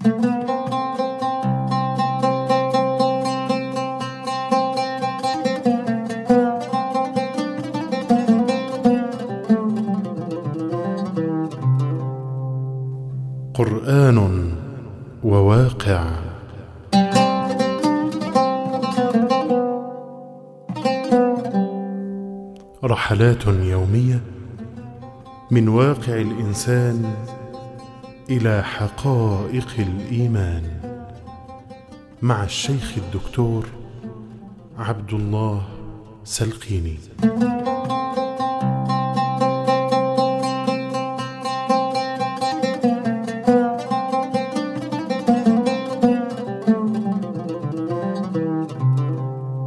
قرآن وواقع. رحلات يومية من واقع الإنسان إلى حقائق الإيمان مع الشيخ الدكتور عبد الله سلقيني.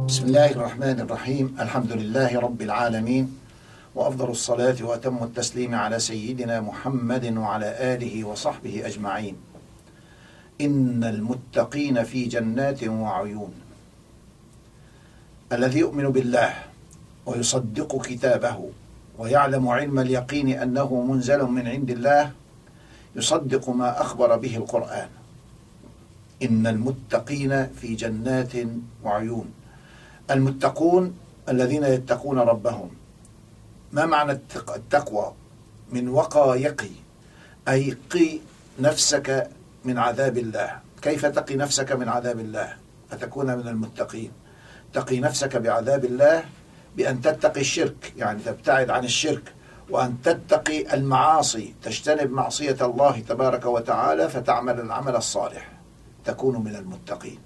بسم الله الرحمن الرحيم. الحمد لله رب العالمين. وأفضل الصلاة وأتم التسليم على سيدنا محمد وعلى آله وصحبه أجمعين. إن المتقين في جنات وعيون. الذي يؤمن بالله ويصدق كتابه ويعلم علم اليقين أنه منزل من عند الله يصدق ما أخبر به القرآن. إن المتقين في جنات وعيون. المتقون الذين يتقون ربهم. ما معنى التقوى؟ من وقى يقي أي قي نفسك من عذاب الله. كيف تقي نفسك من عذاب الله؟ أتكون من المتقين. تقي نفسك بعذاب الله بأن تتقي الشرك يعني تبتعد عن الشرك وأن تتقي المعاصي. تجتنب معصية الله تبارك وتعالى فتعمل العمل الصالح. تكون من المتقين.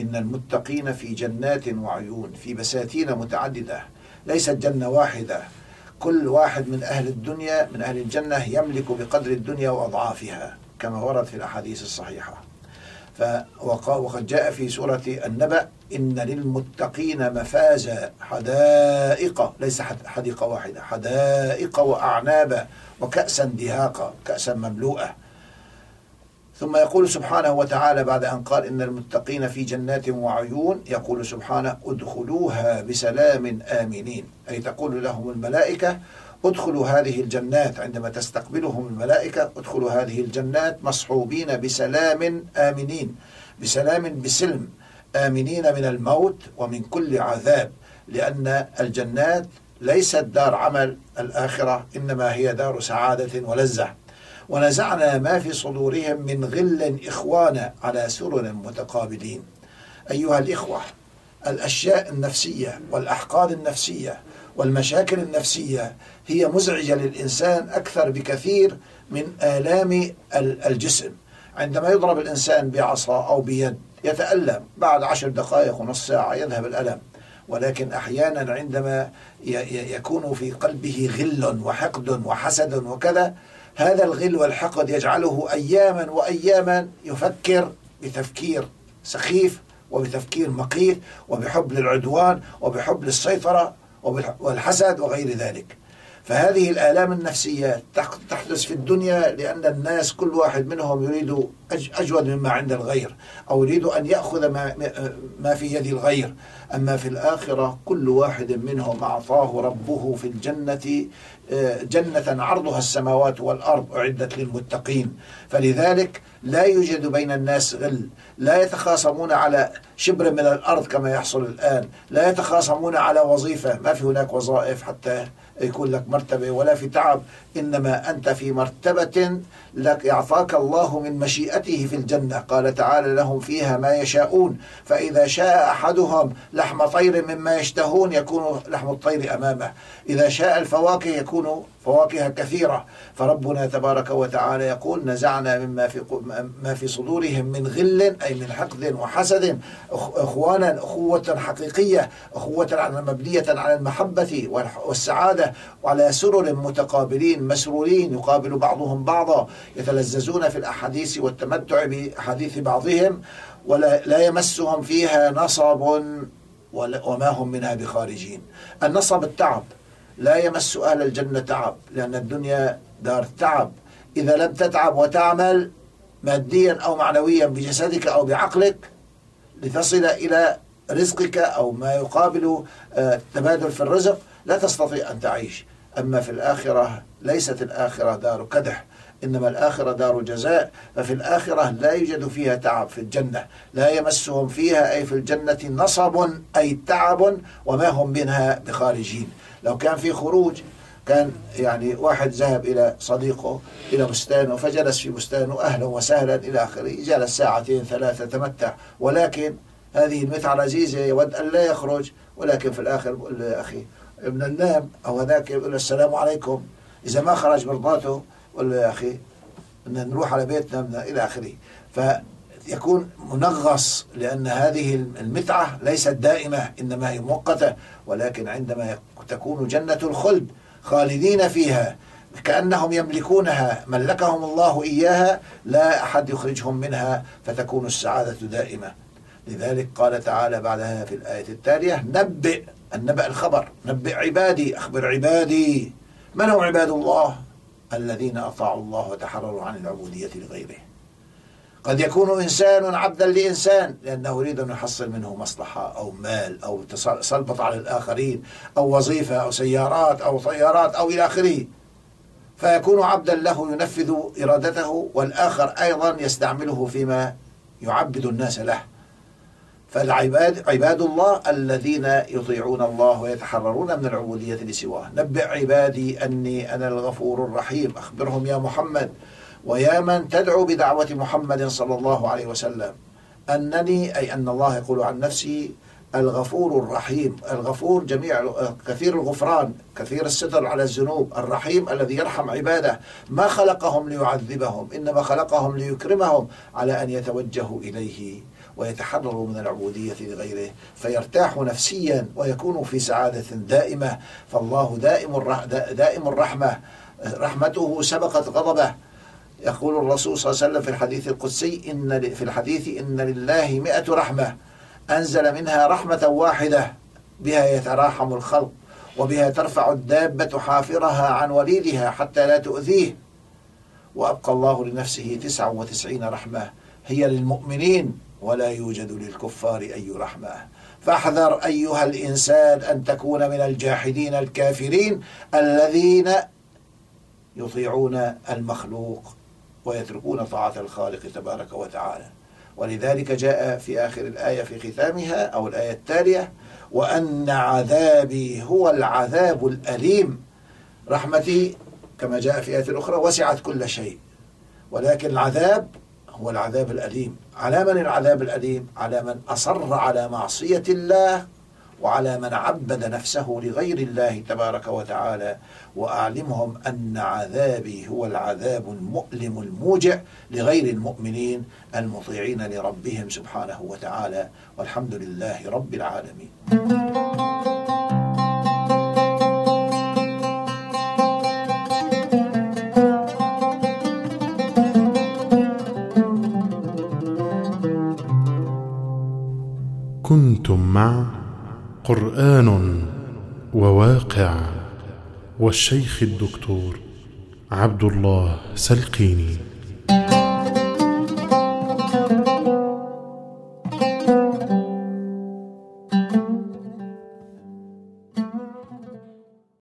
إن المتقين في جنات وعيون في بساتين متعددة. ليست جنة واحدة. كل واحد من أهل الدنيا من أهل الجنة يملك بقدر الدنيا وأضعافها كما ورد في الأحاديث الصحيحة. وقد جاء في سورة النبأ إن للمتقين مفازا حدائق ليس حديقة واحدة حدائق وأعنابا وكأسا دهاقا كأسا مملوءة. ثم يقول سبحانه وتعالى بعد أن قال إن المتقين في جنات وعيون يقول سبحانه ادخلوها بسلام آمنين. أي تقول لهم الملائكة ادخلوا هذه الجنات. عندما تستقبلهم الملائكة ادخلوا هذه الجنات مصحوبين بسلام آمنين. بسلام بسلم. آمنين من الموت ومن كل عذاب. لأن الجنات ليست دار عمل الآخرة إنما هي دار سعادة ولذة. ونزعنا ما في صدورهم من غل إخوانا على سرر متقابلين. أيها الإخوة الأشياء النفسية والأحقاد النفسية والمشاكل النفسية هي مزعجة للإنسان أكثر بكثير من آلام الجسم. عندما يضرب الإنسان بعصا أو بيد يتألم. بعد عشر دقائق ونص ساعة يذهب الألم. ولكن أحيانا عندما يكون في قلبه غل وحقد وحسد وكذا هذا الغل والحقد يجعله أياما وأياما يفكر بتفكير سخيف وبتفكير مقيت وبحب للعدوان وبحب للسيطرة والحسد وغير ذلك. فهذه الآلام النفسية تحدث في الدنيا لأن الناس كل واحد منهم يريد أجود مما عند الغير أو يريد أن يأخذ ما, ما في يد الغير. أما في الآخرة كل واحد منهم أعطاه ربه في الجنة جنة عرضها السماوات والأرض أعدت للمتقين. فلذلك لا يوجد بين الناس غل. لا يتخاصمون على شبر من الأرض كما يحصل الآن. لا يتخاصمون على وظيفة. ما في هناك وظائف حتى يكون لك مرتبة ولا في تعب. إنما أنت في مرتبة لك يعطاك الله من مشيئته في الجنة. قال تعالى لهم فيها ما يشاءون. فإذا شاء أحدهم لحم طير مما يشتهون يكون لحم الطير أمامه. إذا شاء الفواكه يكون فواكه كثيرة. فربنا تبارك وتعالى يقول نزعنا مما في ما في صدورهم من غل أي من حقد وحسد. إخوانا أخوة حقيقية أخوة مبنية على المحبة والسعادة وعلى سرر متقابلين مسرورين يقابل بعضهم بعضا. يتلذذون في الأحاديث والتمتع بحديث بعضهم ولا لا يمسهم فيها نصب وما هم منها بخارجين. النصب التعب. لا يمس أهل الجنة تعب لأن الدنيا دار تعب. إذا لم تتعب وتعمل ماديا أو معنويا بجسدك أو بعقلك لتصل إلى رزقك أو ما يقابل آه، في الرزق لا تستطيع أن تعيش. أما في الآخرة ليست الآخرة دار كدح. إنما الآخرة دار جزاء ففي الآخرة لا يوجد فيها تعب في الجنة. لا يمسهم فيها أي في الجنة نصب أي تعب وما هم منها بخارجين. لو كان في خروج كان يعني واحد ذهب إلى صديقه إلى بستانه فجلس في بستانه أهلا وسهلا إلى آخره. جلس ساعتين ثلاثة تمتع. ولكن هذه المتعة لذيذة يود أن لا يخرج. ولكن في الآخر بقول أخي ابن النام أو هذاك يقول السلام عليكم. إذا ما خرج مرضاته قل له يا أخي بدنا نروح على بيتنا إلى آخره. فيكون منغص لأن هذه المتعة ليست دائمة إنما هي مؤقتة ولكن عندما تكون جنة الخلد خالدين فيها كأنهم يملكونها ملكهم الله إياها لا أحد يخرجهم منها فتكون السعادة دائمة. لذلك قال تعالى بعدها في الآية التالية نبئ النبأ الخبر نبئ عبادي أخبر عبادي. من هم عباد الله؟ الذين أطاعوا الله وتحرروا عن العبودية لغيره. قد يكون إنسان عبدا لإنسان لأنه يريد أن يحصل منه مصلحة أو مال أو تسلط على الآخرين أو وظيفة أو سيارات أو طيارات أو إلى آخره. فيكون عبدا له ينفذ إرادته والآخر أيضا يستعمله فيما يعبد الناس له. فالعباد عباد الله الذين يطيعون الله ويتحررون من العبودية لسواه. نبئ عبادي أني أنا الغفور الرحيم. أخبرهم يا محمد ويا من تدعو بدعوة محمد صلى الله عليه وسلم. أنني أي أن الله يقول عن نفسه الغفور الرحيم. الغفور جميع كثير الغفران كثير الستر على الذنوب. الرحيم الذي يرحم عباده. ما خلقهم ليعذبهم؟ إنما خلقهم ليكرمهم على أن يتوجهوا إليه. ويتحرروا من العبودية لغيره فيرتاح نفسيا ويكون في سعادة دائمة. فالله دائم دائم الرحمة. رحمته سبقت غضبه. يقول الرسول صلى الله عليه وسلم في الحديث القدسي إن في الحديث إن لله مئة رحمة. أنزل منها رحمة واحدة. بها يتراحم الخلق وبها ترفع الدابة حافرها عن وليدها حتى لا تؤذيه. وأبقى الله لنفسه تسعة وتسعين رحمة. هي للمؤمنين. ولا يوجد للكفار أي رحمة. فاحذر أيها الإنسان أن تكون من الجاحدين الكافرين الذين يطيعون المخلوق ويتركون طاعة الخالق تبارك وتعالى. ولذلك جاء في آخر الآية في ختامها أو الآية التالية وأن عذابي هو العذاب الأليم. رحمتي كما جاء في آية أخرى وسعت كل شيء. ولكن العذاب هو العذاب الأليم على من العذاب الأليم على من أصر على معصية الله وعلى من عبد نفسه لغير الله تبارك وتعالى وأعلمهم أن عذابي هو العذاب المؤلم الموجع لغير المؤمنين المطيعين لربهم سبحانه وتعالى والحمد لله رب العالمين. وواقع والشيخ الدكتور عبد الله سلقيني.